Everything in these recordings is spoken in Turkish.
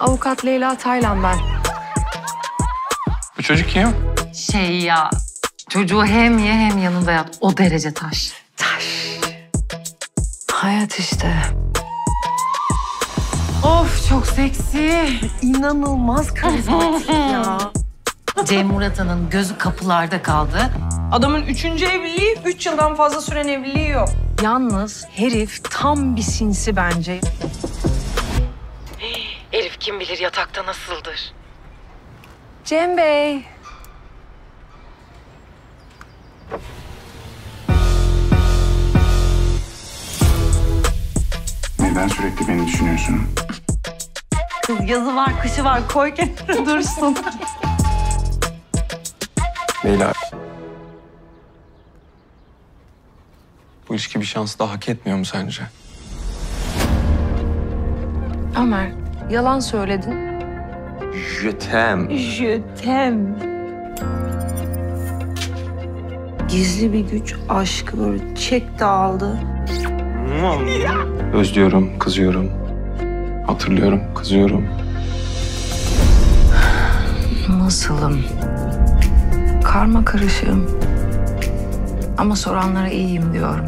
Avukat Leyla Taylan ben. Bu çocuk kim? Şey ya, çocuğu hem ye hem yanında yat. O derece taş. Hayat işte. Of çok seksi. İnanılmaz karizmatik ya. Cem Murat'ın gözü kapılarda kaldı. Adamın üçüncü evliliği, üç yıldan fazla süren evliliği yok. Yalnız herif tam bir sinsi bence. Kim bilir yatakta nasıldır. Cem Bey. Neden sürekli beni düşünüyorsun? Kız yazı var, kışı var. Koy kenara dursun. Leyla. Bu ilişki bir şans daha hak etmiyor mu sence? Ömer, yalan söyledin. Jötem. Jötem. Gizli bir güç aşkı böyle çekti aldı. Özlüyorum, kızıyorum. Hatırlıyorum, kızıyorum. Nasılım? Karma karışığım. Ama soranlara iyiyim diyorum.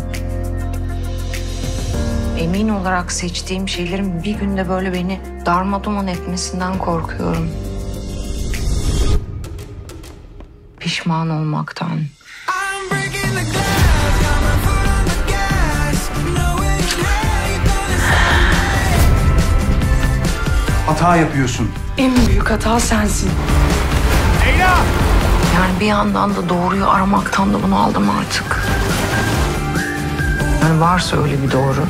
Emin olarak seçtiğim şeylerin bir günde böyle beni darmaduman etmesinden korkuyorum. Pişman olmaktan. Hata yapıyorsun. En büyük hata sensin. Yani bir yandan da doğruyu aramaktan da bunu aldım artık. Yani varsa öyle bir doğru.